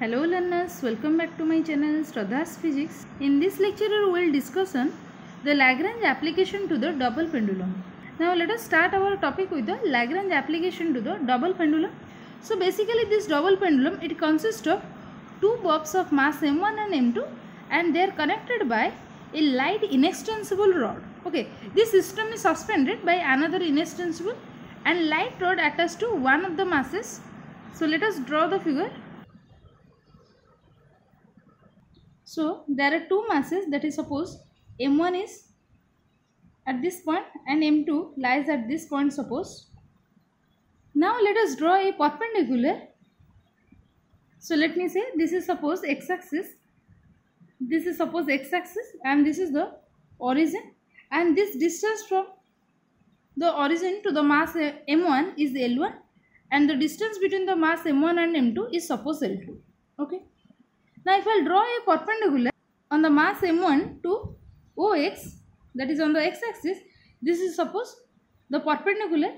Hello learners, welcome back to my channel Sradha's Physics. In this lecture we will discuss on the Lagrange application to the double pendulum. Now let us start our topic with the Lagrange application to the double pendulum. So basically this double pendulum it consists of two bobs of mass m1 and m2 and they are connected by a light inextensible rod. Okay, this system is suspended by another inextensible and light rod attached to one of the masses. So let us draw the figure. So there are two masses that is suppose M1 is at this point and M2 lies at this point suppose. Now let us draw a perpendicular. So let me say this is suppose x-axis. This is suppose x-axis and this is the origin and this distance from the origin to the mass uh, M1 is L1 and the distance between the mass M1 and M2 is suppose L2. Okay. Now if I draw a perpendicular on the mass m1 to OX that is on the x-axis this is suppose the perpendicular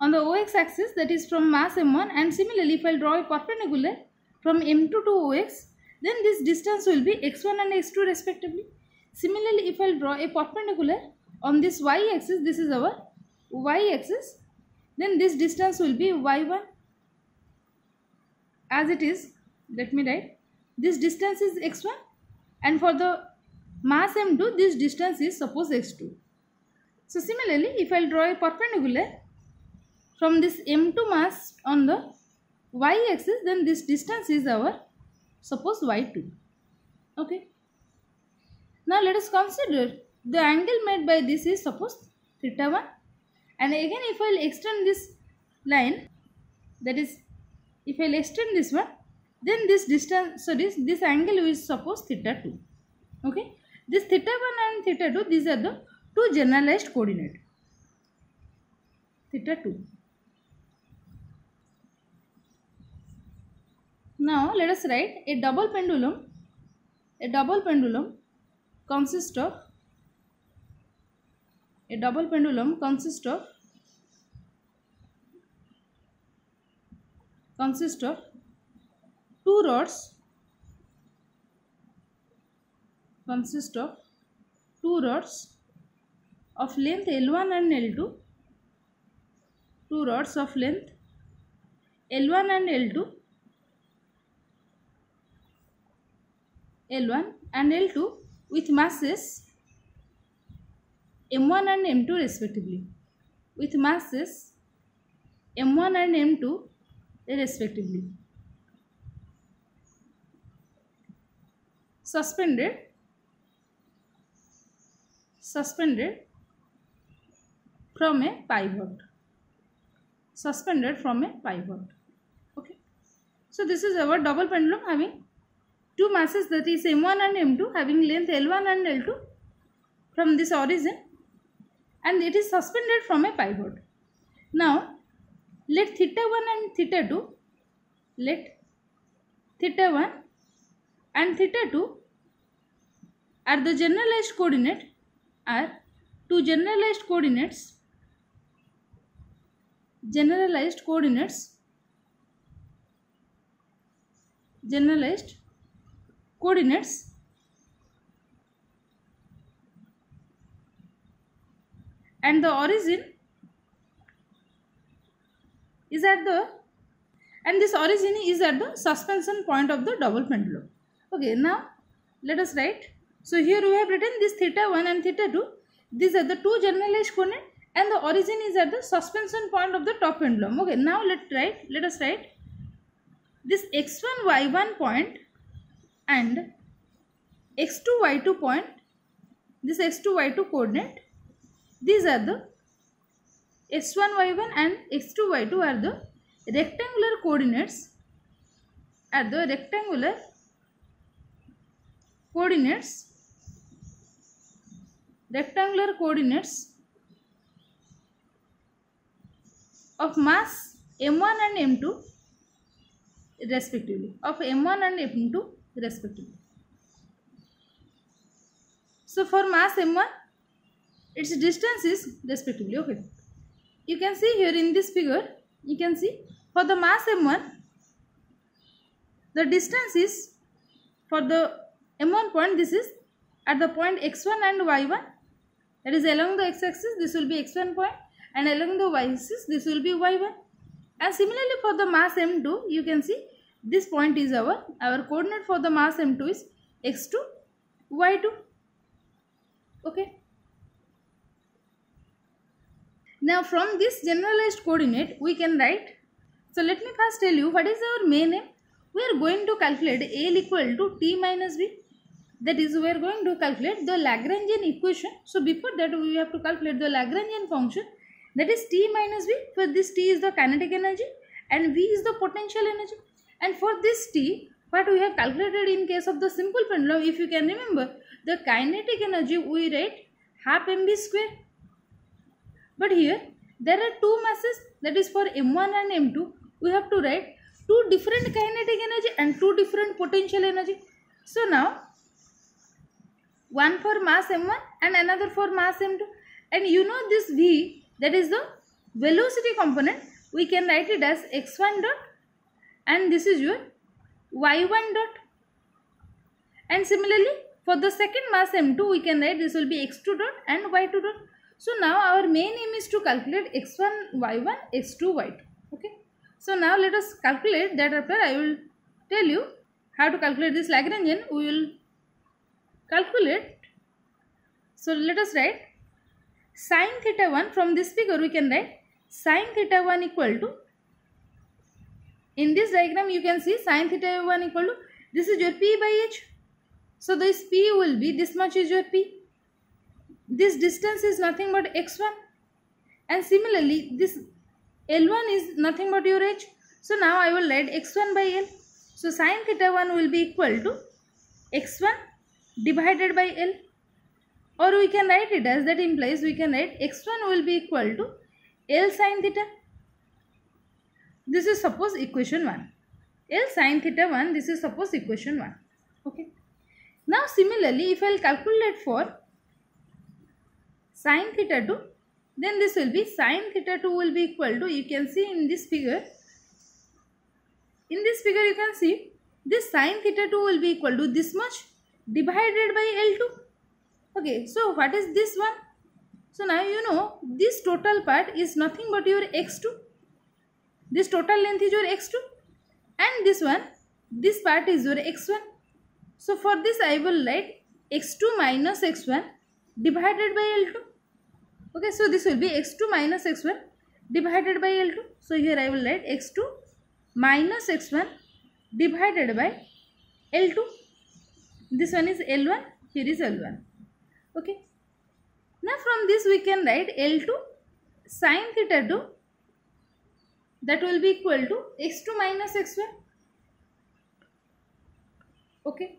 on the OX axis that is from mass m1 and similarly if I draw a perpendicular from m2 to OX then this distance will be x1 and x2 respectively. Similarly if I draw a perpendicular on this y axis this is our y axis then this distance will be y1 as it is let me write. This distance is x1 and for the mass m2 this distance is suppose x2 so similarly if i'll draw a perpendicular from this m2 mass on the y axis then this distance is our suppose y2 okay? Now let us consider the angle made by this is suppose theta 1 and again if i'll extend this line that is if i'll extend this one then this distance so this this angle is suppose theta 2 okay? This theta 1 and theta 2 these are the two generalized coordinate. Theta 2 now let us write a double pendulum. A double pendulum consists of a double pendulum consists of consists of two rods consist of two rods of length L1 and L2 two rods of length L1 and L2 L1 and L2 with masses M1 and M2 respectively with masses M1 and M2 respectively suspended. Suspended from a pivot. Suspended from a pivot. Okay. So this is our double pendulum having two masses that is m1 and m2 having length l1 and l2 from this origin and it is suspended from a pivot. Now let theta 1 and theta 2 let theta 1 and theta 2 are the generalized coordinate are two generalized coordinates generalized coordinates generalized coordinates and the origin is at the and this origin is at the suspension point of the double pendulum. Okay now let us write so here we have written this theta 1 and theta 2 these are the two generalized coordinate and the origin is at the suspension point of the top pendulum. Okay now let write let us write this x1 y1 point and x2 y2 point. This x2 y2 coordinate. These are the x1 y1 and x2 y2 are the rectangular coordinates. Are the rectangular coordinates rectangular coordinates of mass m1 and m2 respectively. Of m1 and m2 respectively. So for mass m1 its distance is respectively okay. You can see here in this figure you can see for the mass m1 the distance is for the m1 point this is at the point x1 and y1 that is along the x-axis this will be x1 point and along the y-axis this will be y1 and similarly for the mass m2 you can see this point is our our coordinate for the mass m2 is x2 y2 okay? Now from this generalized coordinate we can write so let me first tell you what is our main aim we are going to calculate L equal to T minus V. That is, we are going to calculate the Lagrangian equation. So, before that, we have to calculate the Lagrangian function that is T minus V For this T is the kinetic energy and V is the potential energy. And for this T, what we have calculated in case of the simple pendulum, if you can remember, the kinetic energy we write half mv square. But here, there are two masses that is for m1 and m2. We have to write two different kinetic energy and two different potential energy. So now one for mass m1 and another for mass m2 and you know this v that is the velocity component we can write it as x1 dot and this is your y1 dot. And similarly for the second mass m2 we can write this will be x2 dot and y2 dot. So now our main aim is to calculate x1 y1 x2 y2 okay? So now let us calculate that after I will tell you how to calculate this Lagrangian. We will calculate. So let us write sine theta 1 from this figure we can write sine theta 1 equal to in this diagram you can see sine theta 1 equal to this is your p by h. So this p will be this much is your p. This distance is nothing but x1 and similarly this L1 is nothing but your h. So now I will write x1 by L. So sine theta 1 will be equal to x1 divided by L. Or we can write it as that implies we can write x1 will be equal to L sine theta. This is suppose equation 1. L sine theta 1 this is suppose equation 1. Okay. Now similarly if I will calculate for sine theta 2 then this will be sine theta 2 will be equal to you can see in this figure in this figure you can see this sine theta 2 will be equal to this much divided by L2 okay so what is this one? So now you know this total part is nothing but your x2 this total length is your x2 and this one this part is your x1 so for this I will write x2 minus x1 divided by L2 okay so this will be x2 minus x1 divided by L2 so here I will write x2 minus x1 divided by L2 this one is L1 here is L1 okay now from this we can write L2 sine theta 2 that will be equal to x2 minus x1 okay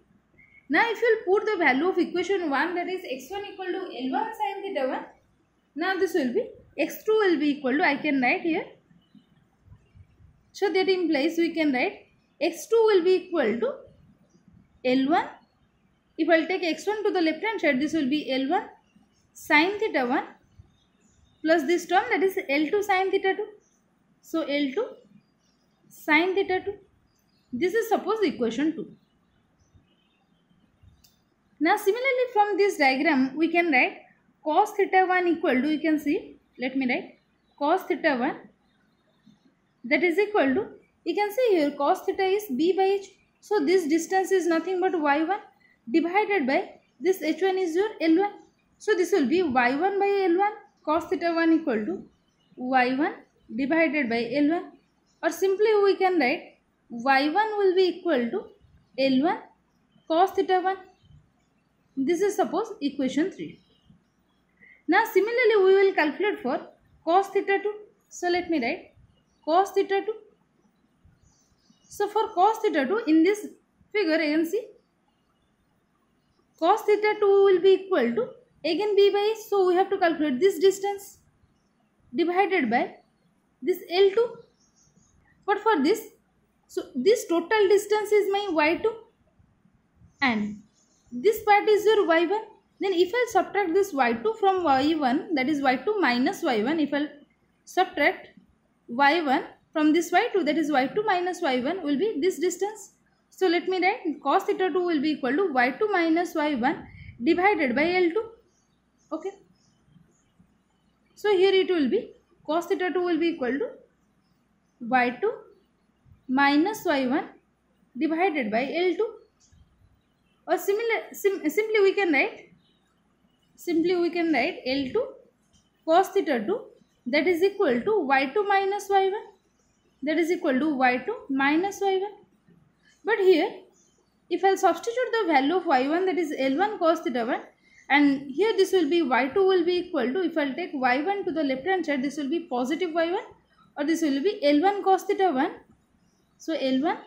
now if you put the value of equation 1 that is x1 equal to L1 sine theta 1 now this will be x2 will be equal to I can write here. So that implies we can write x2 will be equal to L1. If I will take x1 to the left hand side this will be L1 sine theta 1 plus this term that is L2 sine theta 2. So L2 sine theta 2. This is suppose equation 2. Now similarly from this diagram we can write cos theta 1 equal to you can see let me write cos theta 1 that is equal to you can see here cos theta is b by h so this distance is nothing but y1 divided by this h1 is your l1 so this will be y1 by l1 cos theta 1 equal to y1 divided by l1 or simply we can write y1 will be equal to l1 cos theta 1 this is suppose equation 3 now similarly we will calculate for cos theta 2. So let me write cos theta 2. So for cos theta 2 in this figure you can see cos theta 2 will be equal to again b by. So we have to calculate this distance divided by this L2. But for this, so this total distance is my y2 and this part is your y1 then if I subtract this y2 from y1 that is y2 minus y1 if I subtract y1 from this y2 that is y2 minus y1 will be this distance So let me write cos theta 2 will be equal to y2 minus y1 divided by L2. Okay. So here it will be cos theta 2 will be equal to y2 minus y1 divided by L2 or similar sim, simply we can write simply we can write L2 cos theta 2 that is equal to y2 minus y1 that is equal to y2 minus y1 but here if I substitute the value of y1 that is L1 cos theta 1 and here this will be y2 will be equal to if I'll take y1 to the left hand side this will be positive y1 or this will be L1 cos theta 1 so L1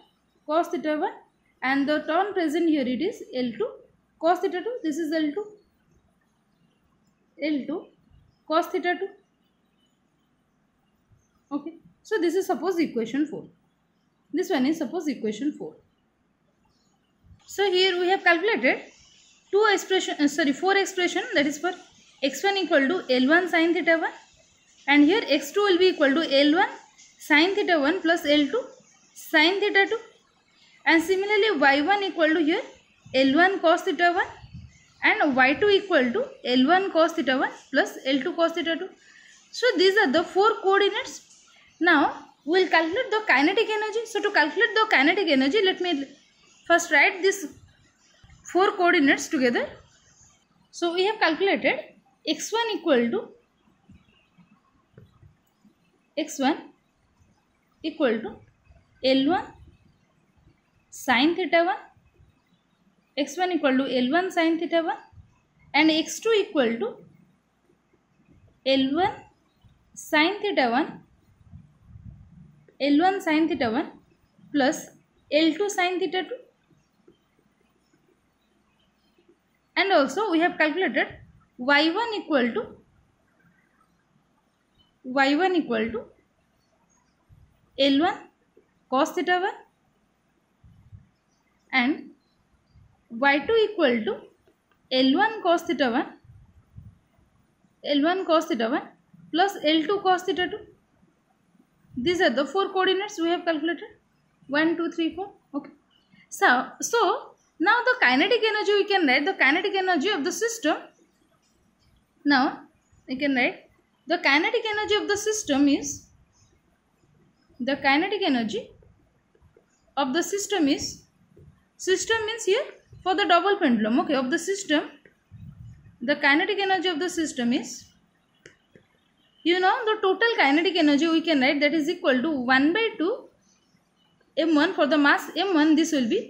cos theta 1 and the term present here it is L2 cos theta 2 this is L2 L2 cos theta 2 okay. So this is suppose equation 4 this one is suppose equation 4 so here we have calculated two expression uh, sorry four expression that is for x1 equal to L1 sin theta 1 and here x2 will be equal to L1 sin theta 1 plus L2 sin theta 2 and similarly y1 equal to here L1 cos theta 1 and y2 equal to L1 cos theta 1 plus L2 cos theta 2. So these are the four coordinates. Now we will calculate the kinetic energy. So to calculate the kinetic energy let me first write these four coordinates together. So we have calculated x1 equal to x1 equal to L1 sin theta 1 x1 equal to L1 sin theta 1 and x2 equal to L1 sin theta 1 L1 sin theta 1 plus L2 sin theta 2 and also we have calculated y1 equal to y1 equal to L1 cos theta 1 and y2 equal to L1 cos theta 1 L1 cos theta 1 plus L2 cos theta 2 these are the four coordinates we have calculated. 1 2 3 4 okay. So so now the kinetic energy we can write the kinetic energy of the system. Now we can write the kinetic energy of the system is the kinetic energy of the system is system means here for the double pendulum okay of the system the kinetic energy of the system is you know the total kinetic energy we can write that is equal to 1 by 2 m1 for the mass m1 this will be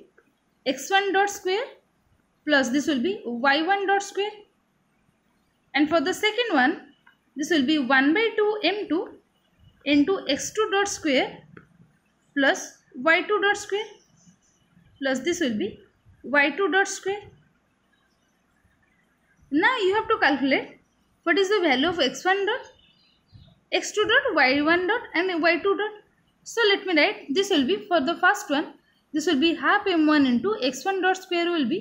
x1 dot square plus this will be y1 dot square and for the second one this will be 1 by 2 m2 into x2 dot square plus y2 dot square plus this will be y2 dot square. Now you have to calculate what is the value of x1 dot, x2 dot, y1 dot and y2 dot. So let me write this will be for the first one this will be half m1 into x1 dot square will be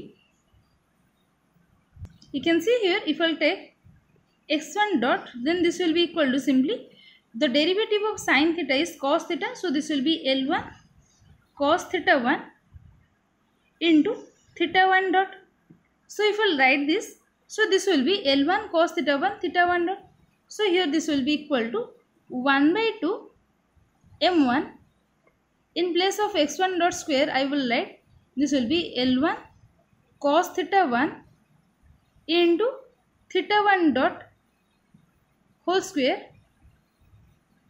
you can see here if I take x1 dot then this will be equal to simply the derivative of sine theta is cos theta so this will be L1 cos theta 1 into theta 1 dot. So if I write this, so this will be L1 cos theta 1 theta 1 dot. So here this will be equal to 1 by 2 m1 in place of x1 dot square I will write this will be L1 cos theta 1 into theta 1 dot whole square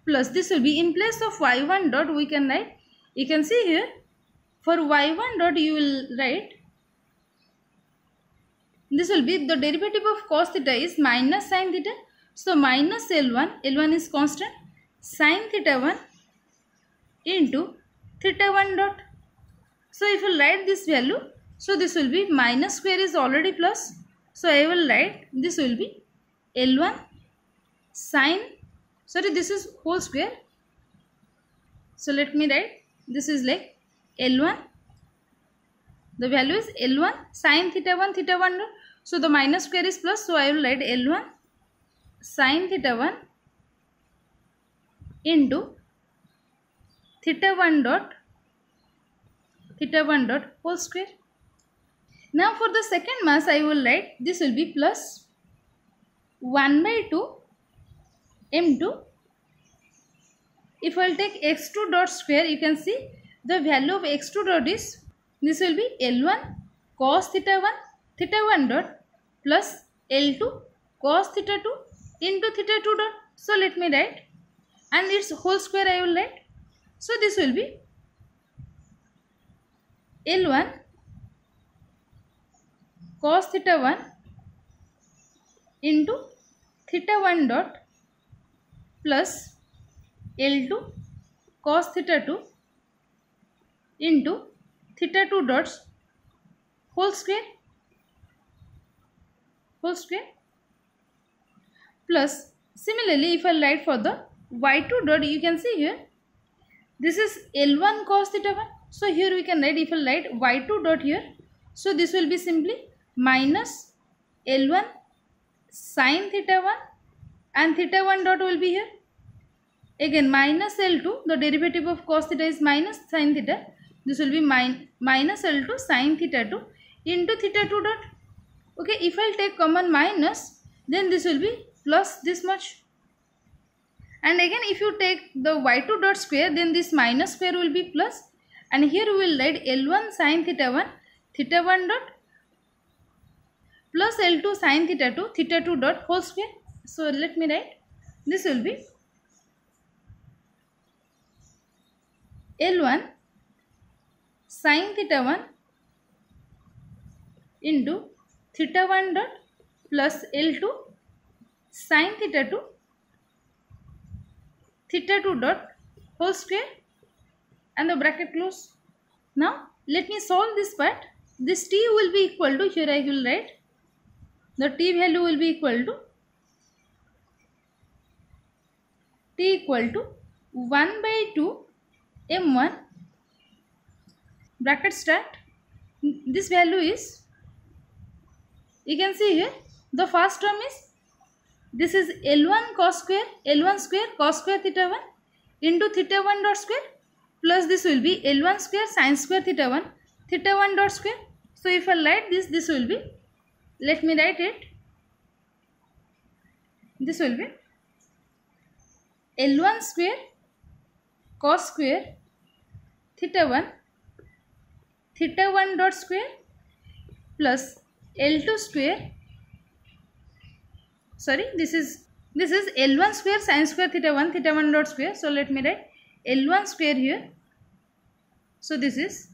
plus this will be in place of y1 dot we can write you can see here for y1 dot you will write this will be the derivative of cos theta is minus sine theta. So minus L1, L1 is constant, sine theta 1 into theta 1 dot. So if you write this value, so this will be minus square is already plus. So I will write this will be L1 sine, sorry this is whole square. So let me write this is like L1 the value is L1 sine theta 1 theta 1 dot. So the minus square is plus. So I will write L1 sine theta 1 into theta 1 dot theta 1 dot whole square. Now for the second mass I will write this will be plus 1 by 2 m2. If I will take x2 dot square you can see the value of x2 dot is this will be L1 cos theta 1 theta 1 dot plus L2 cos theta 2 into theta 2 dot. So let me write and its whole square I will write. So this will be L1 cos theta 1 into theta 1 dot plus L2 cos theta 2 into theta 2 dots whole square whole square. Plus similarly if I write for the y2 dot you can see here this is L1 cos theta 1 so here we can write if I write y2 dot here. So this will be simply minus L1 sine theta 1 and theta 1 dot will be here. Again minus L2 the derivative of cos theta is minus sine theta. This will be min minus L2 sine theta 2 into theta 2 dot. Okay if I take common minus then this will be plus this much and again if you take the y2 dot square then this minus square will be plus and here we will write L1 sine theta 1 theta 1 dot plus L2 sine theta 2 theta 2 dot whole square. So let me write this will be L1 sine theta 1 into theta 1 dot plus L2 sine theta 2 theta 2 dot whole square and the bracket close. Now let me solve this part. This t will be equal to here I will write the t value will be equal to t equal to 1 by 2 m1 bracket start this value is you can see here the first term is this is l one cos square l one square cos square theta one into theta one dot square plus this will be l one square sine square theta one theta one dot square so if I write this this will be let me write it this will be l one square cos square theta one theta one dot square plus l two square sorry this is this is L1 square sine square theta 1 theta 1 dot square. So let me write L1 square here. So this is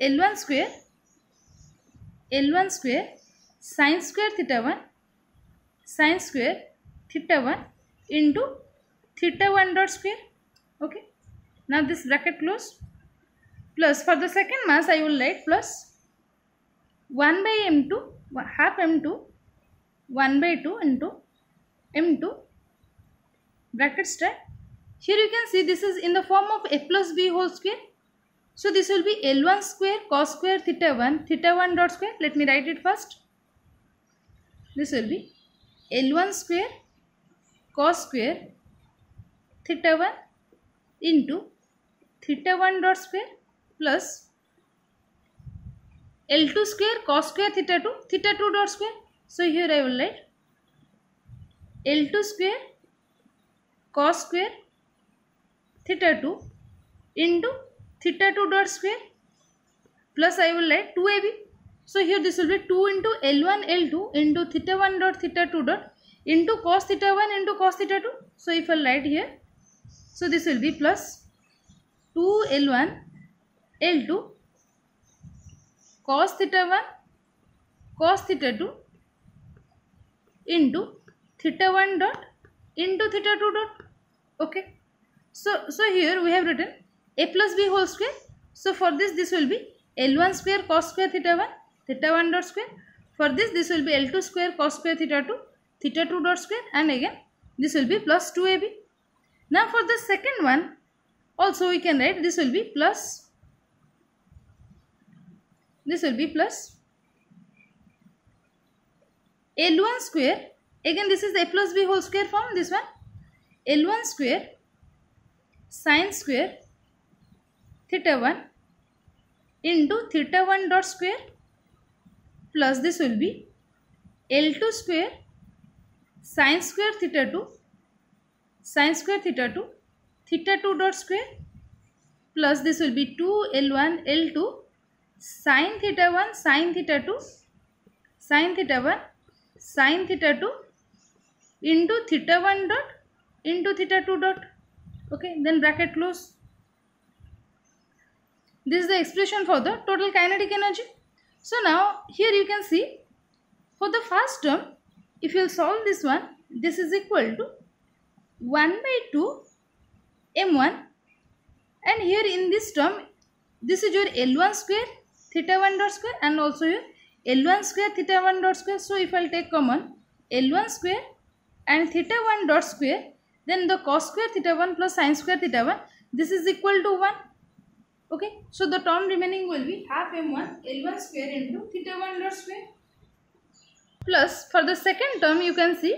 L1 square L1 square sine square theta 1 sine square theta 1 into theta 1 dot square. Okay. Now this bracket close. Plus for the second mass I will write plus 1 by m2 half m2 1 by 2 into m2 bracket start here you can see this is in the form of a plus b whole square. So this will be L1 square cos square theta 1 theta 1 dot square. Let me write it first. This will be L1 square cos square theta 1 into theta 1 dot square plus L2 square cos square theta 2 theta 2 dot square. So here I will write L2 square cos square theta 2 into theta 2 dot square plus I will write 2ab. So here this will be 2 into L1 L2 into theta 1 dot theta 2 dot into cos theta 1 into cos theta 2. So if I write here, so this will be plus 2 L1 L2 cos theta 1 cos theta 2 into theta 1 dot into theta 2 dot okay so, so here we have written a plus b whole square. So for this, this will be L1 square cos square theta 1 theta 1 dot square. For this, this will be L2 square cos square theta 2 theta 2 dot square and again this will be plus 2ab. Now for the second one also we can write this will be plus this will be plus L1 square again this is the a plus b whole square form this one. L1 square sine square theta 1 into theta 1 dot square plus this will be L2 square sine square theta 2 sine square theta 2 theta 2 dot square plus this will be 2 L1 L2 sine theta 1 sine theta 2 sine theta 1 sine theta 2 into theta 1 dot into theta 2 dot. Okay then bracket close. This is the expression for the total kinetic energy. So now here you can see for the first term if you solve this one this is equal to 1 by 2 m1 and here in this term this is your L1 square theta 1 dot square and also your L1 square theta 1 dot square. So if I'll take common L1 square and theta 1 dot square then the cos square theta 1 plus sine square theta 1 this is equal to 1. Okay. So the term remaining will be half m1 L1 square into theta 1 dot square plus for the second term you can see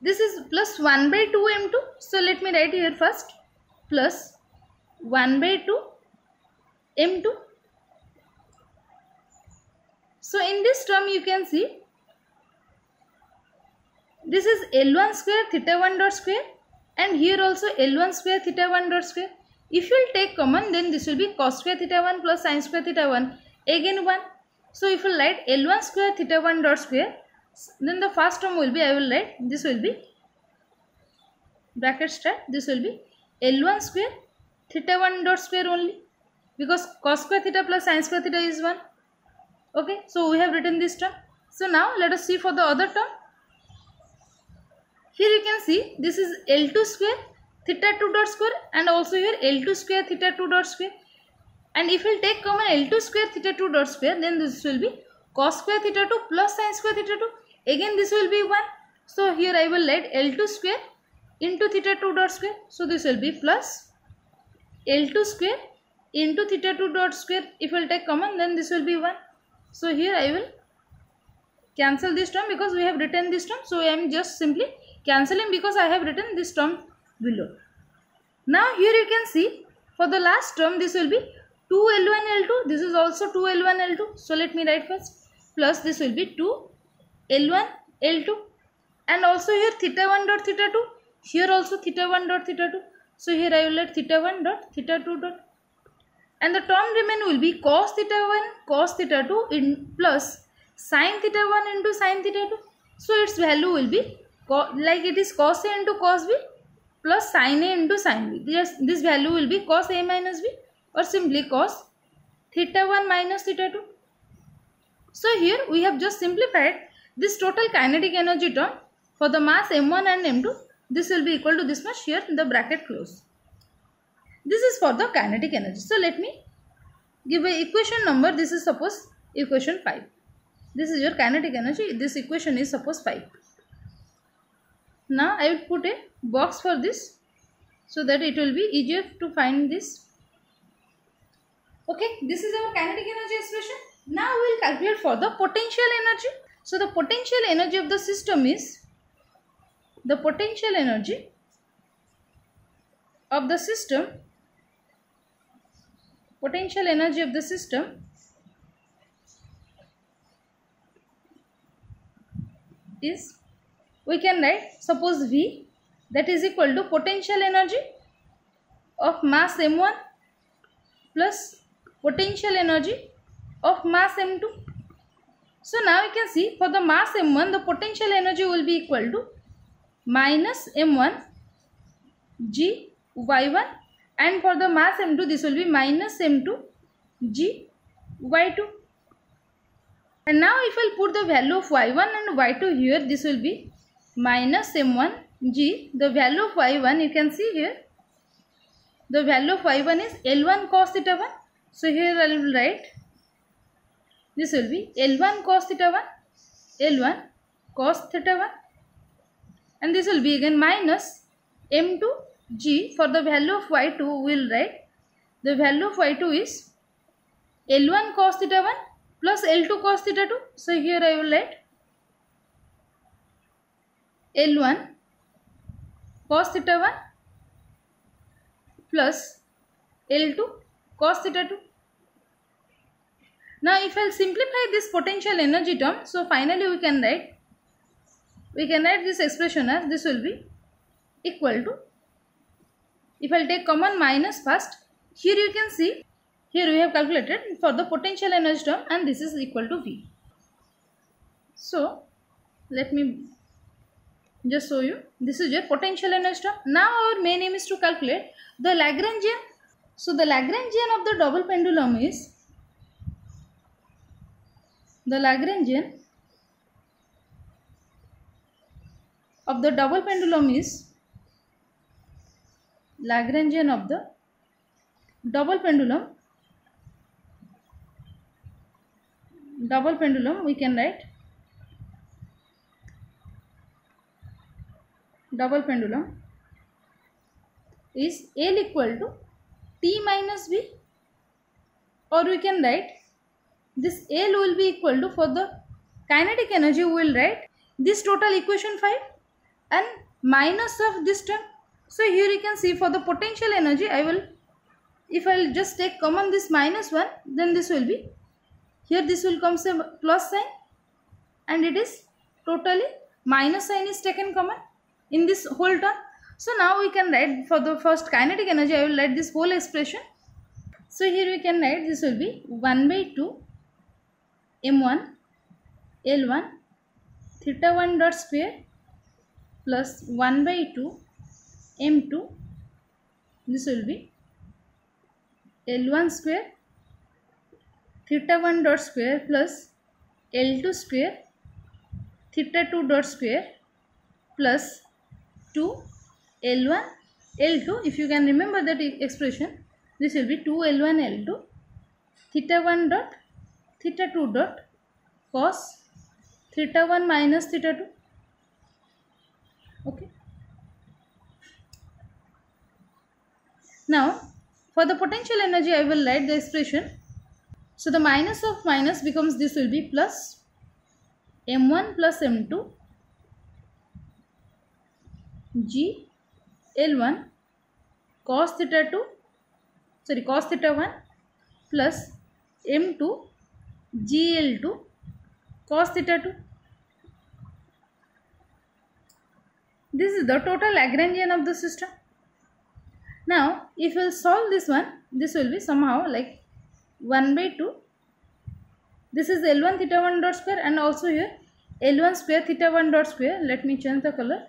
this is plus 1 by 2 m2 so let me write here first plus 1 by 2 m2 so in this term you can see this is L1 square theta 1 dot square and here also L1 square theta 1 dot square. If you will take common then this will be cos square theta 1 plus sin square theta 1 again 1. So if you write L1 square theta 1 dot square then the first term will be I will write this will be bracket start this will be L1 square theta 1 dot square only because cos square theta plus sin square theta is 1 okay so we have written this term. So now let us see for the other term. Here you can see this is L2 square theta 2 dot square and also here L2 square theta 2 dot square. And if we take common L2 square theta 2 dot square then this will be cos square theta 2 plus sin square theta 2 again this will be 1 so here I will write L2 square into theta 2 dot square. So this will be plus L2 square into theta 2 dot square. If we will take common then this will be 1 so here I will cancel this term because we have written this term. So I am just simply cancelling because I have written this term below. Now here you can see for the last term this will be 2L1 L2. This is also 2L1 L2. So let me write first plus this will be 2 L1 L2 and also here theta 1 dot theta 2 here also theta 1 dot theta 2 so here I will write theta 1 dot theta 2 dot and the term remain will be cos theta 1 cos theta 2 in plus sine theta 1 into sine theta 2 so its value will be like it is cos a into cos b plus sine a into sine b. This, this value will be cos a minus b or simply cos theta 1 minus theta 2 so here we have just simplified this total kinetic energy term. For the mass m1 and m2 this will be equal to this much. Here in the bracket close this is for the kinetic energy. So let me give a equation number. This is suppose equation 5. This is your kinetic energy. This equation is suppose 5. Now I will put a box for this so that it will be easier to find this. Okay, this is our kinetic energy expression. Now we will calculate for the potential energy. So the potential energy of the system is the potential energy of the system potential energy of the system is we can write suppose V that is equal to potential energy of mass m1 plus potential energy of mass m2. So now you can see for the mass m1 the potential energy will be equal to minus m1 g y1 and for the mass m2 this will be minus m2 g y2 and now if I'll put the value of y1 and y2 here this will be minus m1 g. The value of y1 you can see here. The value of y1 is L1 cos theta 1 so here I will write this will be L1 cos theta 1 L1 cos theta 1 and this will be again minus m2 g for the value of y2 we will write the value of y2 is L1 cos theta 1 plus L2 cos theta 2. So here I will write L1 cos theta 1 plus L2 cos theta 2. Now if I simplify this potential energy term, so finally we can write, we can write this expression as this will be equal to, if I take common minus first, here you can see, here we have calculated for the potential energy term and this is equal to V. So let me just show you, this is your potential energy term. Now our main aim is to calculate the Lagrangian. So the Lagrangian of the double pendulum is the Lagrangian of the double pendulum is Lagrangian of the double pendulum double pendulum we can write double pendulum is L equal to T minus V or we can write this L will be equal to for the kinetic energy we will write this total equation 5 and minus of this term. So here you can see for the potential energy I will if I will just take common this minus 1 then this will be here this will come some plus sign and it is totally minus sign is taken common in this whole term. So now we can write for the first kinetic energy I will write this whole expression. So here we can write this will be 1 by 2 m1 l1 theta 1 dot square plus 1 by 2 m2 this will be l1 square theta 1 dot square plus l2 square theta 2 dot square plus 2 l1 l2 if you can remember that expression this will be 2 l1 l2 theta 1 dot theta 2 dot cos theta 1 minus theta 2 okay now for the potential energy I will write the expression so the minus of minus becomes this will be plus m1 plus m2 g l1 cos theta 2 sorry cos theta 1 plus m2 GL2 cos theta 2. This is the total Lagrangian of the system. Now, if will solve this one, this will be somehow like 1 by 2. This is L1 theta 1 dot square and also here L1 square theta 1 dot square. Let me change the color.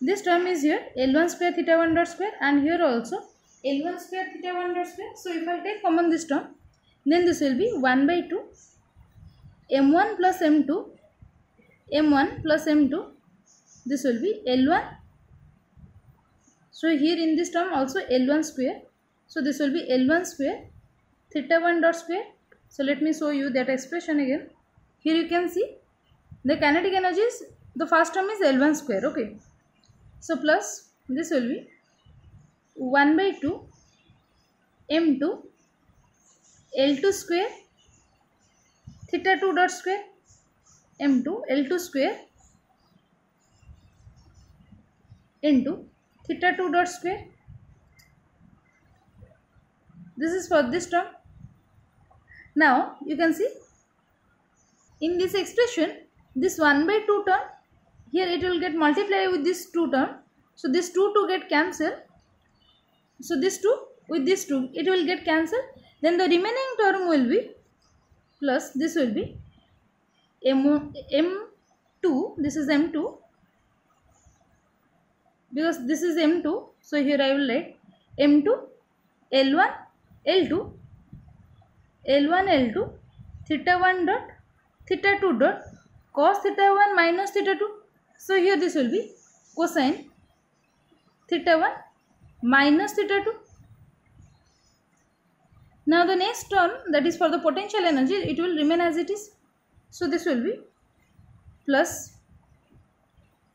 This term is here L1 square theta 1 dot square and here also L1 square theta 1 dot square. So if I take common this term, then this will be 1 by 2 m1 plus m2 m1 plus m2 this will be L1 so here in this term also L1 square. So this will be L1 square theta 1 dot square. So let me show you that expression again. Here you can see the kinetic energy is the first term is L1 square okay. So plus this will be 1 by 2 m2 l2 square theta 2 dot square m2 l2 square into theta 2 dot square this is for this term now you can see in this expression this 1 by 2 term here it will get multiplied with this 2 term so this 2 to get cancelled so this 2 with this 2 it will get cancelled. Then the remaining term will be plus this will be M, M2 this is M2 because this is M2 so here I will write M2 L1 L2 L1 L2 theta 1 dot theta 2 dot cos theta 1 minus theta 2 so here this will be cosine theta 1 minus theta 2. Now the next term that is for the potential energy it will remain as it is. So this will be plus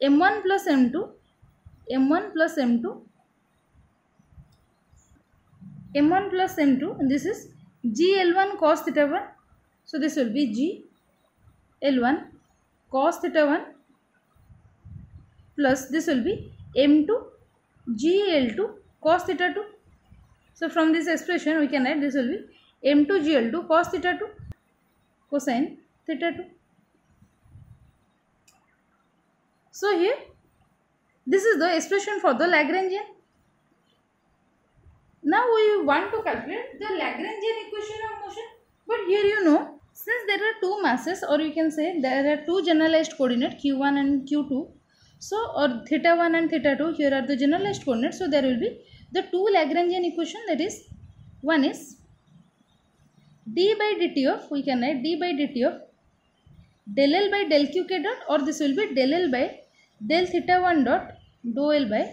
m1 plus m2 m1 plus m2 m1 plus m2 and this is gl1 cos theta 1 so this will be g l1 cos theta 1 plus this will be m2 GL2 cos theta 2. So from this expression we can write this will be M2 GL2 cos theta 2 cosine theta 2. So here this is the expression for the Lagrangian. Now we want to calculate the Lagrangian equation of motion. But here you know since there are two masses or you can say there are two generalized coordinate q1 and q2 so or theta 1 and theta 2 here are the generalized coordinates so there will be the two Lagrangian equation that is one is d by dt of we can write d by dt of del l by del q k dot or this will be del l by del theta 1 dot dou l by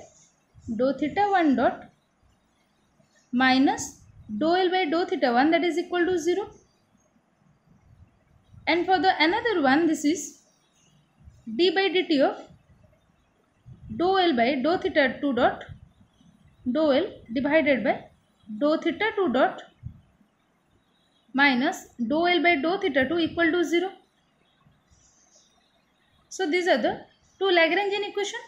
dou theta 1 dot minus dou l by dou theta 1 that is equal to 0 and for the another one this is d by dt of dou l by dou theta 2 dot dou l divided by dou theta 2 dot minus dou l by dou theta 2 equal to 0. So these are the two Lagrangian equation.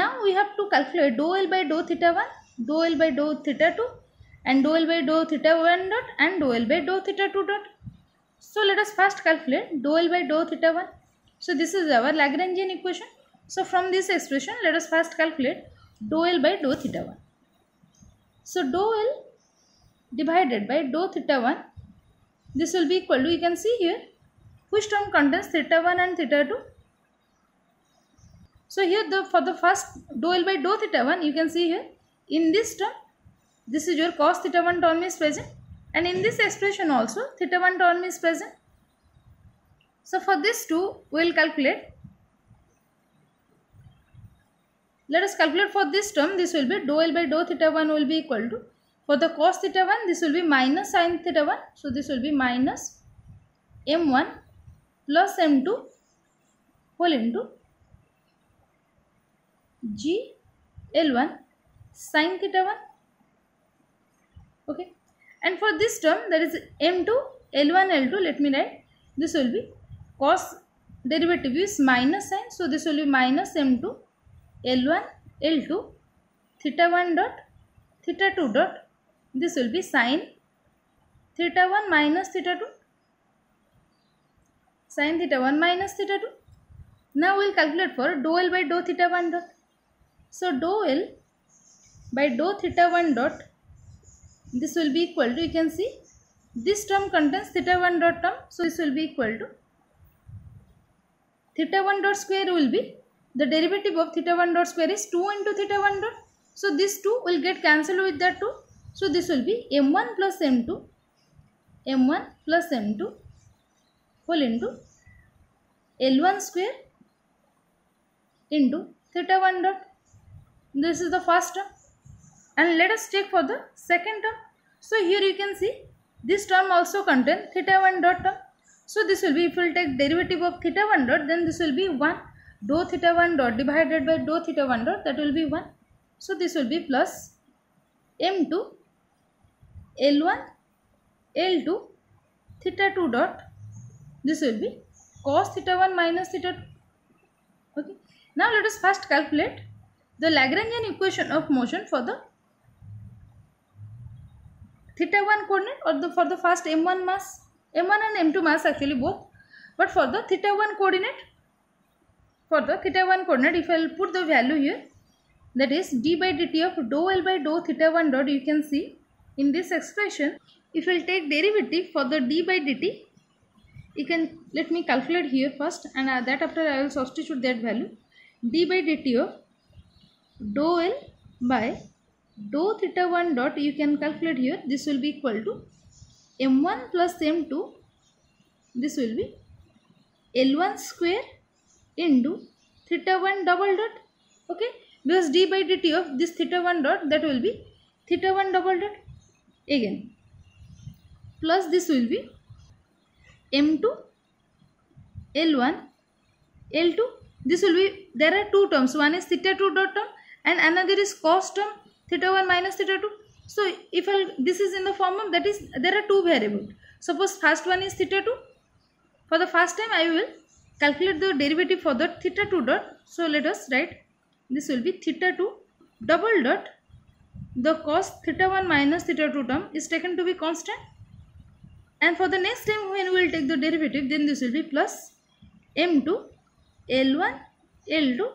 Now we have to calculate dou l by dou theta 1, dou l by dou theta 2 and dou l by dou theta 1 dot and dou l by dou theta 2 dot. So let us first calculate dou L by dou theta 1. So this is our Lagrangian equation. So from this expression let us first calculate dou L by dou theta 1. So dou L divided by dou theta 1 this will be equal to you can see here which term contains theta 1 and theta 2. So here the for the first dou by dou theta 1 you can see here in this term this is your cos theta 1 term is present and in this expression also theta 1 term is present. So for this two we will calculate. Let us calculate for this term this will be dou L by dou theta 1 will be equal to for the cos theta 1 this will be minus sin theta 1. So this will be minus m1 plus m2 whole into g L1 sin theta 1 okay and for this term that is m2 l1 l2 let me write this will be cos derivative is minus sign so this will be minus m2 l1 l2 theta 1 dot theta 2 dot this will be sine theta 1 minus theta 2 sine theta 1 minus theta 2 now we'll calculate for dou l by dou theta 1 dot so dou l by dou theta 1 dot this will be equal to you can see this term contains theta 1 dot term so this will be equal to theta 1 dot square will be the derivative of theta 1 dot square is 2 into theta 1 dot. So this 2 will get cancelled with that 2 so this will be m1 plus m2 m1 plus m2 whole into l1 square into theta 1 dot this is the first term and let us check for the second term. So here you can see this term also contain theta 1 dot term. So this will be if we will take derivative of theta 1 dot then this will be 1 dou theta 1 dot divided by dou theta 1 dot that will be 1. So this will be plus m2 l1 l2 theta 2 dot this will be cos theta 1 minus theta 2. Okay. Now let us first calculate the Lagrangian equation of motion for the theta 1 coordinate or the for the first m1 mass m1 and m2 mass actually both. But for the theta 1 coordinate for the theta 1 coordinate if I will put the value here that is d by dt of dou l by dou theta 1 dot you can see in this expression if we will take derivative for the d by dt you can let me calculate here first and uh, that after I will substitute that value d by dt of dou l by dou theta 1 dot you can calculate here this will be equal to m1 plus m2 this will be l1 square into theta 1 double dot okay? Because d by dt of this theta 1 dot that will be theta 1 double dot again. Plus this will be m2 l1 l2 this will be there are two terms. One is theta 2 dot term and another is cos term theta 1 minus theta 2 so if I, this is in the form of that is there are two variables. Suppose first one is theta 2 for the first time I will calculate the derivative for the theta 2 dot. So let us write this will be theta 2 double dot. The cos theta 1 minus theta 2 term is taken to be constant. And for the next time when we will take the derivative then this will be plus m2 l1 l2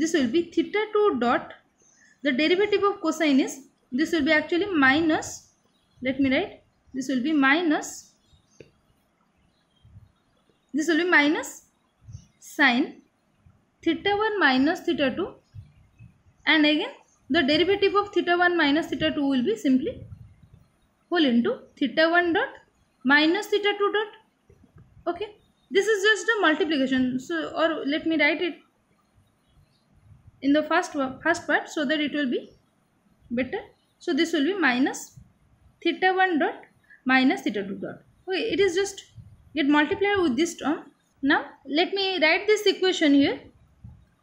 this will be theta 2 dot the derivative of cosine is this will be actually minus let me write this will be minus this will be minus sine theta 1 minus theta 2 and again the derivative of theta 1 minus theta 2 will be simply whole into theta 1 dot minus theta 2 dot. Okay this is just a multiplication. So or let me write it in the first first part so that it will be better. So this will be minus theta 1 dot minus theta 2 dot. Okay it is just get multiplied with this term. Now let me write this equation here.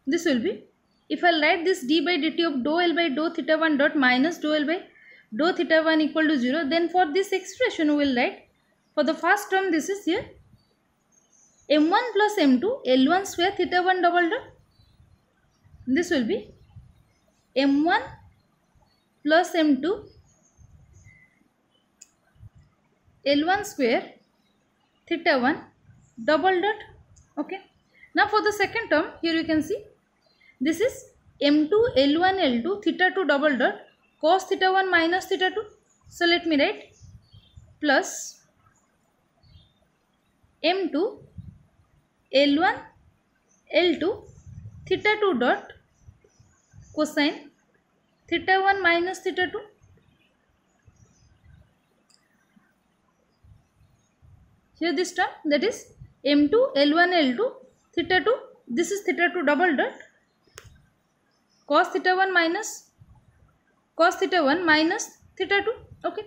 This will be if I write this d by dt of dou L by dou theta 1 dot minus dou L by dou theta 1 equal to 0 then for this expression we will write for the first term this is here m1 plus m2 L1 square theta 1 double dot this will be m1 plus m2 l1 square theta 1 double dot okay. Now for the second term here you can see this is m2 l1 l2 theta 2 double dot cos theta 1 minus theta 2 so let me write plus m2 l1 l2 theta two dot cosine theta one minus theta two here this term that is m two l one l two theta two this is theta two double dot cos theta one minus cos theta one minus theta two okay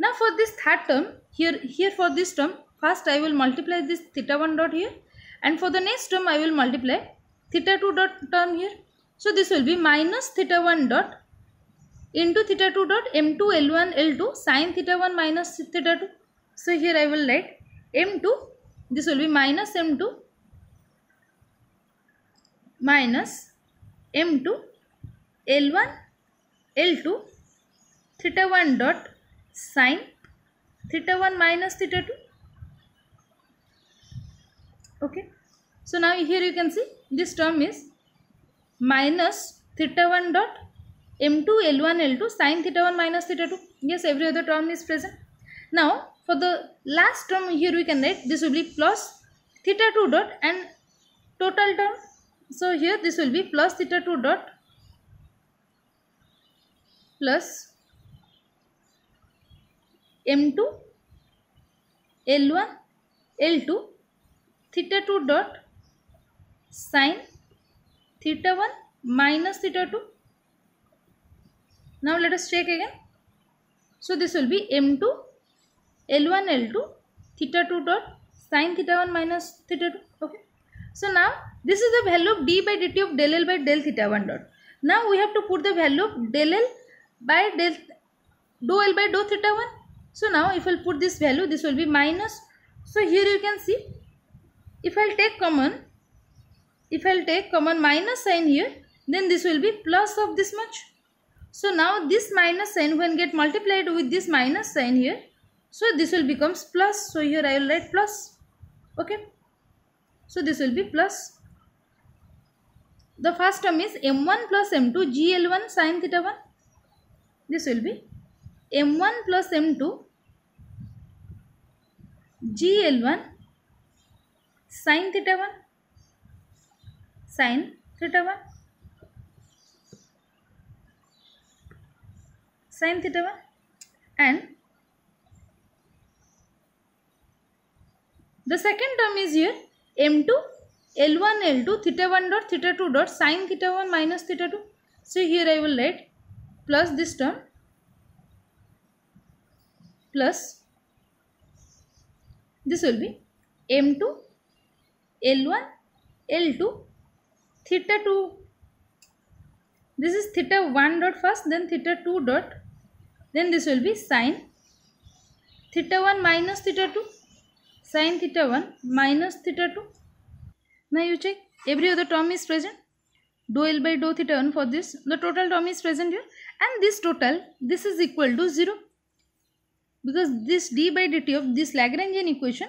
ना for this third term here here for this term first I will multiply this theta one dot here and for the next term I will multiply theta 2 dot term here so this will be minus theta 1 dot into theta 2 dot m2 l1 l2 sine theta 1 minus theta 2 so here i will write m2 this will be minus m2 minus m2 l1 l2 theta 1 dot sine theta 1 minus theta 2 okay so now here you can see this term is minus theta 1 dot m2 l1 l2 sine theta 1 minus theta 2 yes every other term is present. Now for the last term here we can write this will be plus theta 2 dot and total term. So here this will be plus theta 2 dot plus m2 l1 l2 theta 2 dot sine theta 1 minus theta 2 now let us check again so this will be m2 l1 l2 theta 2 dot sine theta 1 minus theta 2 okay so now this is the value of d by dt of del l by del theta 1 dot now we have to put the value of del l by del dou l by dou theta 1 so now if i'll put this value this will be minus so here you can see if i'll take common if i'll take common minus sign here then this will be plus of this much. So now this minus sign when get multiplied with this minus sign here so this will becomes plus. So here i will write plus. Okay? So this will be plus. The first term is m1 plus m2 gl1 sine theta 1 this will be m1 plus m2 gl1 sine theta 1 sine theta 1 sine theta 1 and the second term is here m2 l1 l2 theta 1 dot theta 2 dot sine theta 1 minus theta 2 so here i will write plus this term plus this will be m2 l1 l2 theta 2 this is theta 1 dot first then theta 2 dot. Then this will be sine theta 1 minus theta 2 sine theta 1 minus theta 2 now you check. Every other term is present. Dou L by dou theta 1 for this. The total term is present here. And this total this is equal to 0 because this d by dt of this Lagrangian equation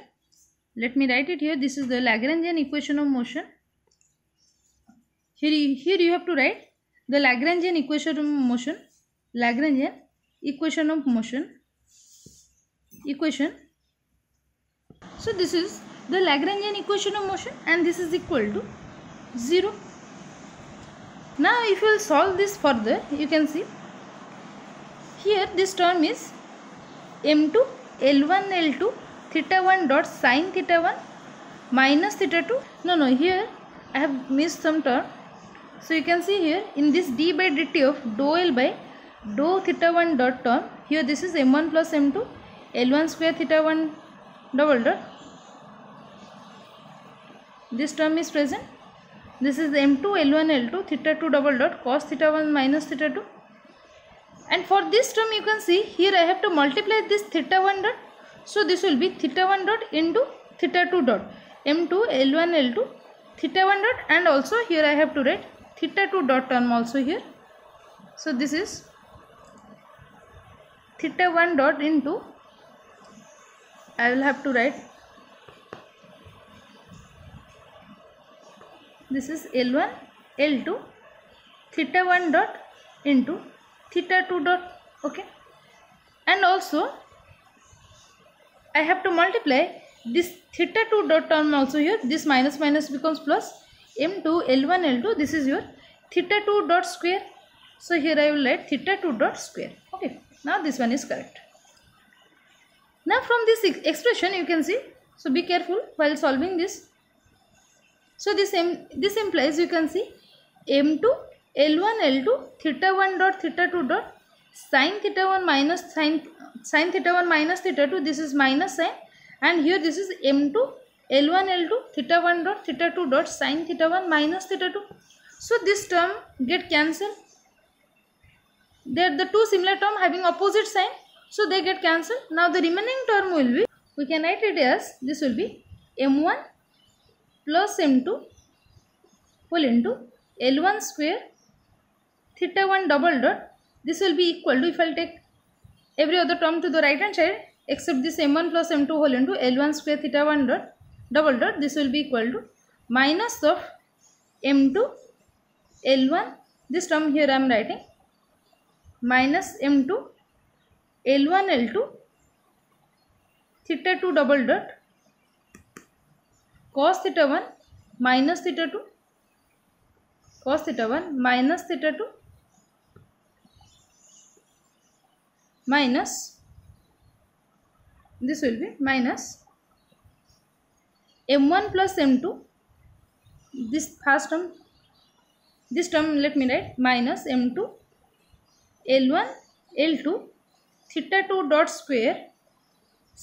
let me write it here. This is the Lagrangian equation of motion here, here you have to write the Lagrangian equation of motion Lagrangian equation of motion equation. So this is the Lagrangian equation of motion and this is equal to 0 now if you will solve this further you can see here this term is m2 l1 l2 theta 1 dot sine theta 1 minus theta 2 no no here I have missed some term so you can see here in this d by dt of dou L by dou theta 1 dot term here this is m1 plus m2 l1 square theta 1 double dot. This term is present. This is m2 l1 l2 theta 2 double dot cos theta 1 minus theta 2 and for this term you can see here I have to multiply this theta 1 dot. So this will be theta 1 dot into theta 2 dot. M2 l1 l2 theta 1 dot. And also here I have to write theta 2 dot term also here. So this is theta 1 dot into I will have to write this is L1 L2 theta 1 dot into theta 2 dot okay? And also I have to multiply this theta 2 dot term also here this minus minus becomes plus m2 l1 l2 this is your theta 2 dot square. So here I will write theta 2 dot square. Okay now this one is correct. Now from this expression you can see. So be careful while solving this. So this this implies you can see m2 L1 L2 theta 1 dot theta 2 dot sine theta 1 minus sine sine theta 1 minus theta 2 this is minus sine. And here this is m2 L1 L2 theta 1 dot theta 2 dot sine theta 1 minus theta 2 so this term get cancelled. They are the two similar term having opposite sign. So they get cancelled. Now the remaining term will be we can write it as this will be m1 plus m2 whole into l1 square theta 1 double dot. This will be equal to if I'll take every other term to the right hand side except this m1 plus m2 whole into l1 square theta 1 dot double dot this will be equal to minus of m2 l1 this term here I am writing minus m2 l1 l2 theta 2 double dot cos theta 1 minus theta 2 cos theta 1 minus theta 2 minus this will be minus m1 plus m2 this first term this term let me write minus m2 l1 l2 theta 2 dot square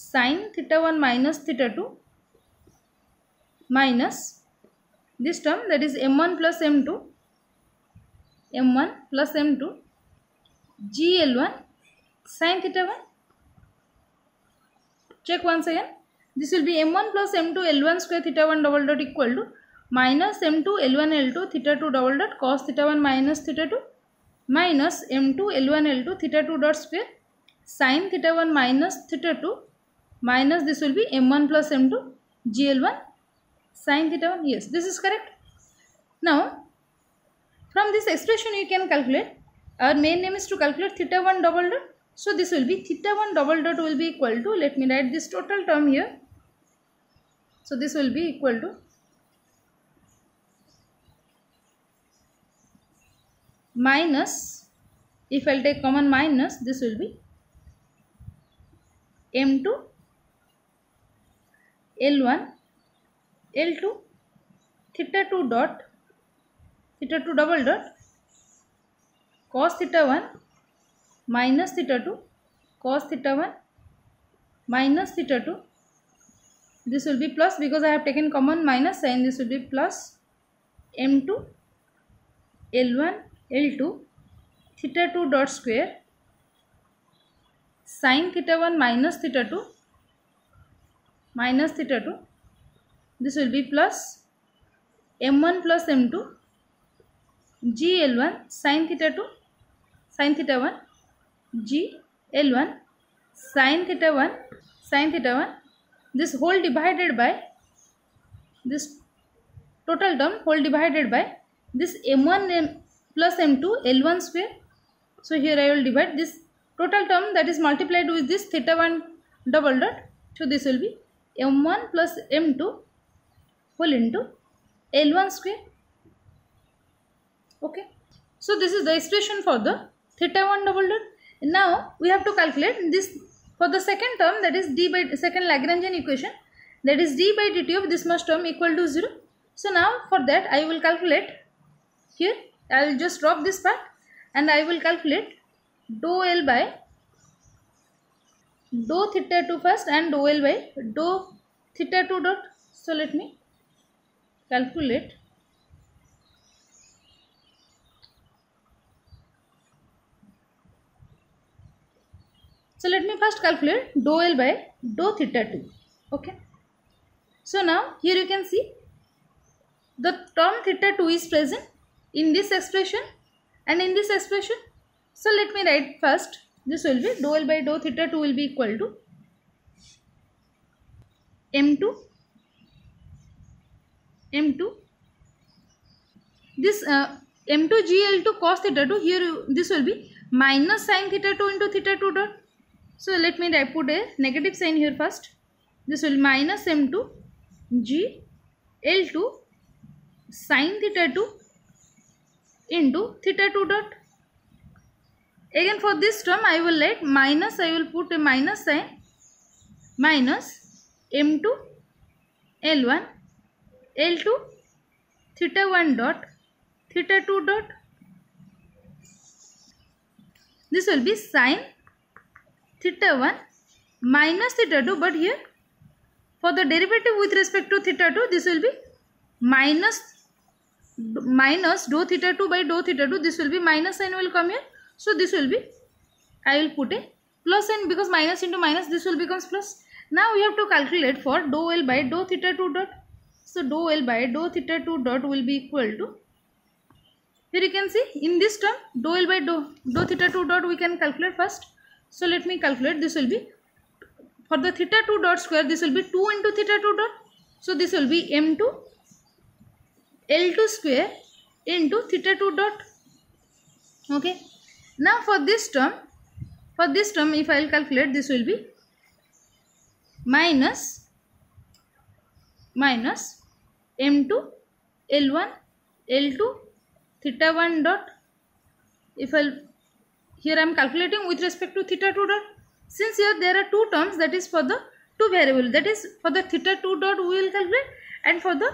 sine theta 1 minus theta 2 minus this term that is m1 plus m2 m1 plus m2 gl1 sine theta 1 check once again this will be m1 plus m2 l1 square theta 1 double dot equal to minus m2 l1 l2 theta 2 double dot cos theta 1 minus theta 2 minus m2 l1 l2 theta 2 dot square sine theta 1 minus theta 2 minus this will be m1 plus m2 gl1 sine theta 1 yes this is correct. Now from this expression you can calculate. Our main name is to calculate theta 1 double dot. So this will be theta 1 double dot will be equal to, let me write this total term here. So this will be equal to minus, if I will take common minus, this will be M2 L1 L2 theta 2 dot theta 2 double dot cos theta 1 minus theta 2 cos theta 1 minus theta 2 this will be plus because I have taken common minus sign. This will be plus m2 l1 l2 theta 2 dot square sine theta 1 minus theta 2 minus theta 2 this will be plus m1 plus m2 g l1 sin theta 2 sin theta 1 g l1 sin theta 1 sin theta 1 this whole divided by this total term whole divided by this m1 m plus m2 l1 square. So here i will divide this total term that is multiplied with this theta 1 double dot. So this will be m1 plus m2 whole into l1 square. Okay. So this is the expression for the theta 1 double dot. Now we have to calculate this for the second term that is d by second Lagrangian equation that is d by dt of this much term equal to 0 so now for that I will calculate here. I will just drop this part and I will calculate dou L by dou theta 2 first and dou L by dou theta 2 dot. So let me calculate So let me first calculate dou L by dou theta 2. Okay. So now here you can see the term theta 2 is present in this expression and in this expression. So let me write first this will be dou L by dou theta 2 will be equal to M2 M2 this uh, M2 GL2 cos theta 2 here this will be minus sin theta 2 into theta 2 dot so let me put a negative sign here first. This will minus m2 g l2 sine theta 2 into theta 2 dot. Again for this term I will let minus I will put a minus sign minus m2 l1 l2 theta 1 dot theta 2 dot. This will be sine theta 1 minus theta 2 but here for the derivative with respect to theta 2 this will be minus minus dou theta 2 by dou theta 2 this will be minus sign will come here. So this will be I will put a plus sign because minus into minus this will becomes plus. Now we have to calculate for dou L by dou theta 2 dot. So dou L by dou theta 2 dot will be equal to here you can see in this term dou L by dou, dou theta 2 dot we can calculate first so let me calculate this will be for the theta 2 dot square this will be 2 into theta 2 dot. So this will be m2 L2 square into theta 2 dot. Okay. Now for this term for this term if I will calculate this will be minus minus m2 L1 L2 theta 1 dot if I'll here I am calculating with respect to theta 2 dot. Since here there are two terms that is for the two variable. That is for the theta 2 dot we will calculate and for the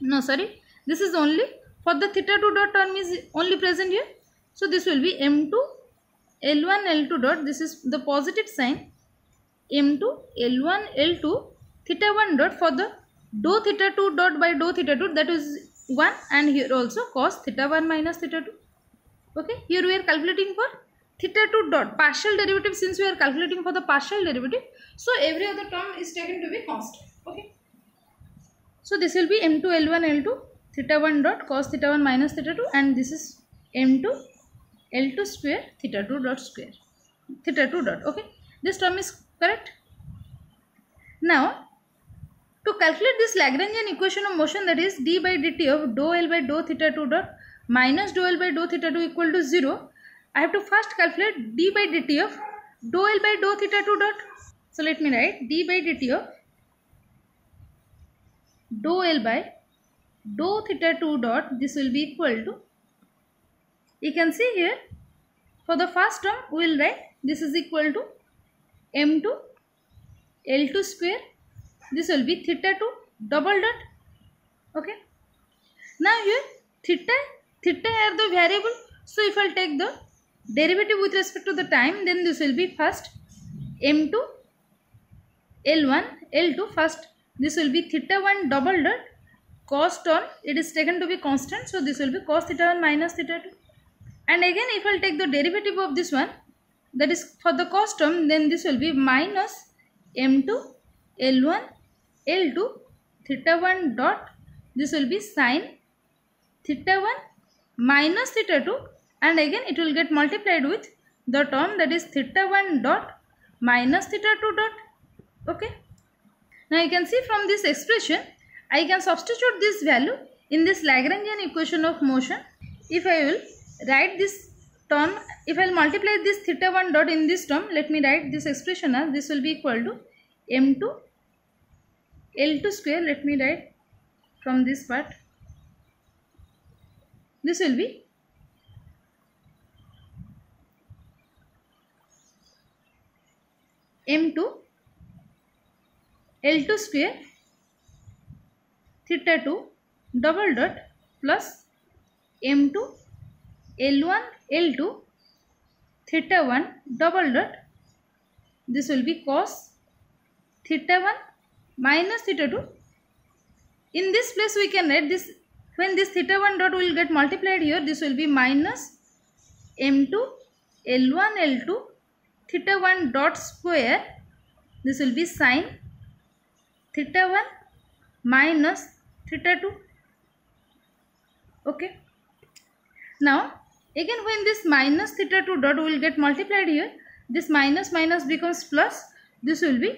no sorry. This is only for the theta 2 dot term is only present here. So this will be m2 L1 L2 dot. This is the positive sign. M2 L1 L2 theta 1 dot for the do theta 2 dot by dou theta 2 that is 1 and here also cos theta 1 minus theta 2 okay? Here we are calculating for theta 2 dot partial derivative since we are calculating for the partial derivative so every other term is taken to be constant okay? So this will be m2 l1 l2 theta 1 dot cos theta 1 minus theta 2 and this is m2 l2 square theta 2 dot square theta 2 dot okay? This term is correct? Now to calculate this Lagrangian equation of motion that is d by dt of dou L by dou theta 2 dot minus dou L by dou theta 2 equal to 0 I have to first calculate d by dt of dou L by dou theta 2 dot. So let me write d by dt of dou L by dou theta 2 dot. This will be equal to you can see here for the first term we will write this is equal to m2 L2 square. This will be theta 2 double dot. Okay. Now here theta theta are the variable. So if I'll take the derivative with respect to the time then this will be first m2 l1 l2 first. This will be theta 1 double dot cos term it is taken to be constant so this will be cos theta 1 minus theta 2 and again if I'll take the derivative of this one that is for the cos term then this will be minus m2 l1 l2 theta 1 dot. This will be sine theta 1 minus theta 2 and again it will get multiplied with the term that is theta 1 dot minus theta 2 dot. Okay? Now you can see from this expression I can substitute this value in this Lagrangian equation of motion if I will write this term if I will multiply this theta 1 dot in this term let me write this expression as this will be equal to m2 L2 square. Let me write from this part. This will be m2 L2 square theta 2 double dot plus m2 L1 L2 theta 1 double dot. This will be cos theta 1 minus theta 2 in this place we can write this when this theta 1 dot will get multiplied here this will be minus m2 l1 l2 theta 1 dot square this will be sine theta 1 minus theta 2 okay. Now again when this minus theta 2 dot will get multiplied here this minus minus becomes plus this will be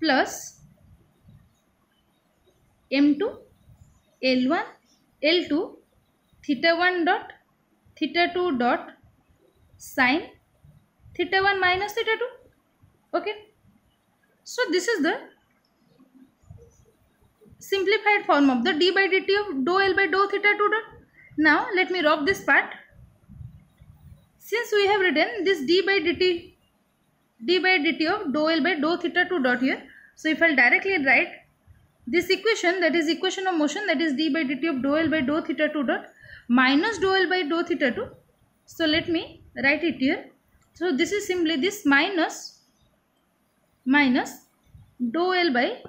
plus m2 l1 l2 theta 1 dot theta 2 dot sine theta 1 minus theta 2 okay so this is the simplified form of the d by dt of dou l by dou theta 2 dot now let me rub this part since we have written this d by dt d by dt of dou l by dou theta 2 dot here so if i'll directly write this equation that is equation of motion that is d by dt of dou l by dou theta 2 dot minus dou l by dou theta 2 so let me write it here. So this is simply this minus minus dou l by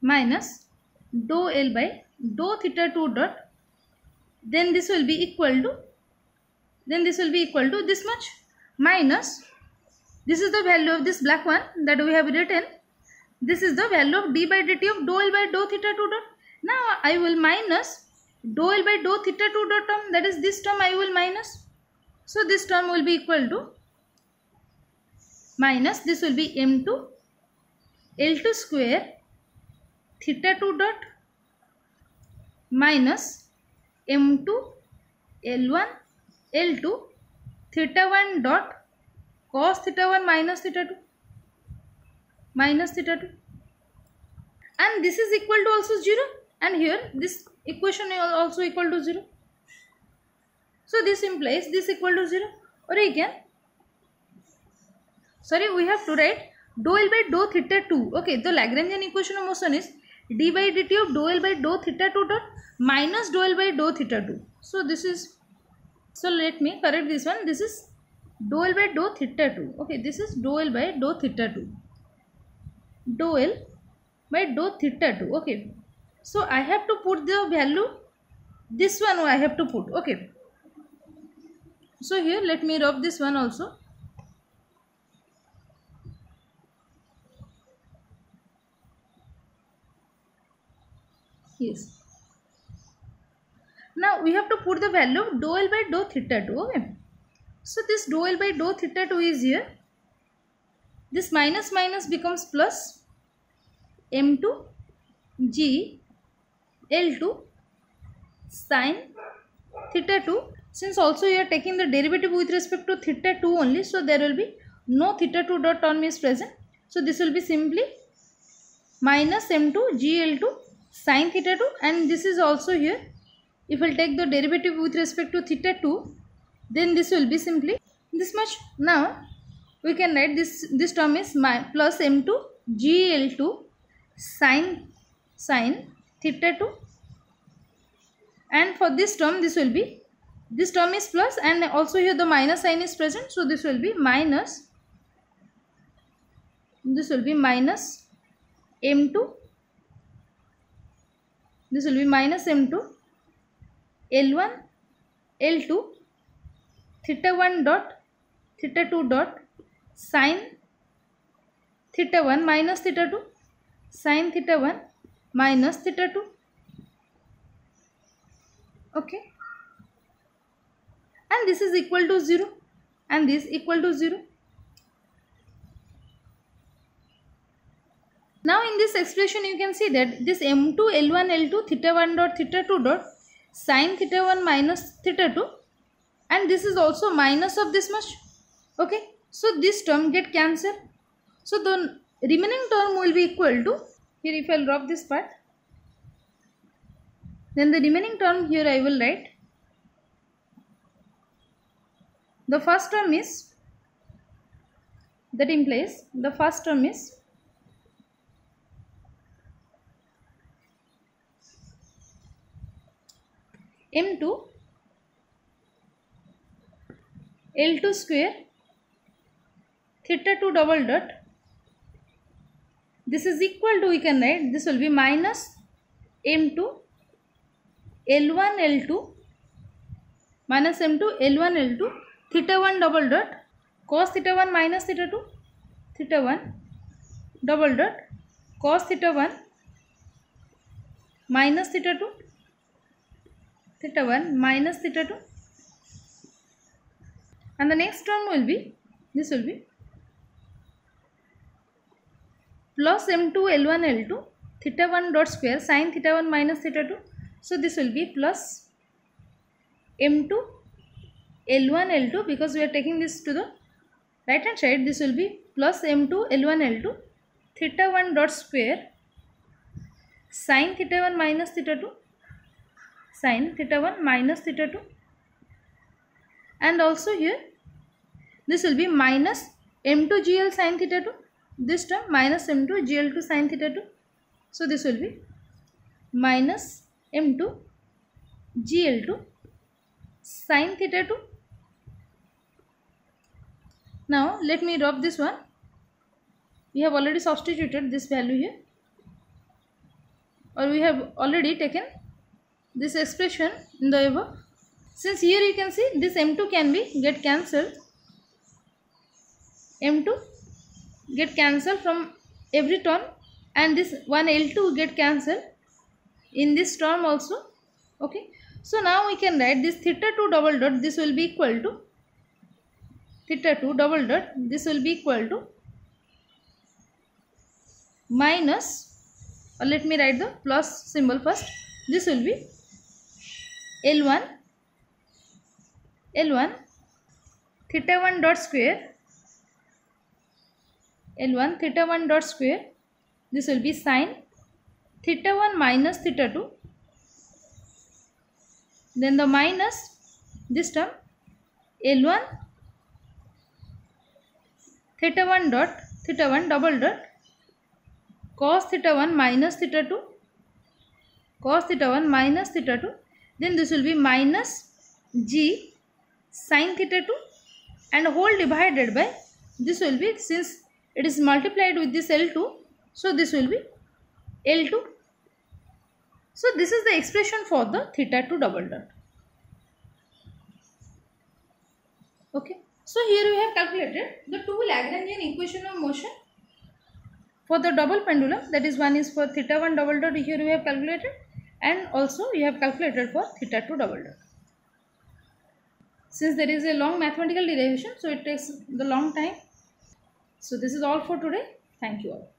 minus dou L by dou theta 2 dot. Then this will be equal to then this will be equal to this much minus this is the value of this black one that we have written. This is the value of d by dt of dou L by dou theta 2 dot. Now I will minus dou L by dou theta 2 dot term that is this term I will minus. So this term will be equal to minus this will be m2 L2 square theta 2 dot minus m2 l1 l2 theta 1 dot cos theta 1 minus theta 2 minus theta 2 and this is equal to also 0 and here this equation is also equal to 0 so this implies this equal to 0 or again sorry we have to write dou L by dou theta 2 okay the Lagrangian equation of motion is d by dt of dou L by dou theta 2 dot minus dou L by dou theta 2. So this is, so let me correct this one. This is dou L by dou theta 2. Okay, this is dou L by dou theta 2. Dou L by dou theta 2. Okay. So I have to put the value, this one I have to put. Okay. So here let me rub this one also. yes now we have to put the value dou L by dou theta 2 okay so this dou L by dou theta 2 is here this minus minus becomes plus m2 g l2 sine theta 2 since also you are taking the derivative with respect to theta 2 only so there will be no theta 2 dot term is present. So this will be simply minus m2 gl2 sine theta 2 and this is also here. If we'll take the derivative with respect to theta 2 then this will be simply this much. Now we can write this this term is my plus m2 gl2 sine sine theta 2 and for this term this will be this term is plus and also here the minus sign is present. So this will be minus this will be minus m2 this will be minus m2 l1 l2 theta 1 dot theta 2 dot sine theta 1 minus theta 2 sine theta 1 minus theta 2 okay. And this is equal to 0 and this equal to 0 now in this expression you can see that this m2 l1 l2 theta 1 dot theta 2 dot sine theta 1 minus theta 2 and this is also minus of this much. Okay. So this term get cancelled. So the remaining term will be equal to here if I'll drop this part then the remaining term here I will write. The first term is that implies the first term is m2 l2 square theta 2 double dot this is equal to we can write this will be minus m2 l1 l2 minus m2 l1 l2 theta 1 double dot cos theta 1 minus theta 2 theta 1 double dot cos theta 1 minus theta 2 theta 1 minus theta 2 and the next term will be this will be plus m2 l1 l2 theta 1 dot square sine theta 1 minus theta 2 so this will be plus m2 l1 l2 because we are taking this to the right hand side this will be plus m2 l1 l2 theta 1 dot square sine theta 1 minus theta 2 sine theta 1 minus theta 2 and also here this will be minus m2 gl sine theta 2 this term minus m2 gl2 sine theta 2 so this will be minus m2 gl2 sine theta 2 now let me drop this one. We have already substituted this value here. Or we have already taken this expression in the above. Since here you can see this m2 can be get cancelled. M2 get cancelled from every term and this one L2 get cancelled in this term also okay? So now we can write this theta 2 double dot this will be equal to theta 2 double dot this will be equal to minus or let me write the plus symbol first. This will be L1 L1 theta 1 dot square L1 theta 1 dot square this will be sine theta 1 minus theta 2 then the minus this term L1 theta 1 dot theta 1 double dot cos theta 1 minus theta 2 cos theta 1 minus theta 2 then this will be minus g sine theta 2 and whole divided by this will be since it is multiplied with this L2 so this will be L2 so this is the expression for the theta 2 double dot. Okay. So here we have calculated the two Lagrangian equation of motion for the double pendulum. That is one is for theta 1 double dot. Here we have calculated. And also we have calculated for theta 2 double dot. Since there is a long mathematical derivation so it takes the long time so this is all for today. Thank you all.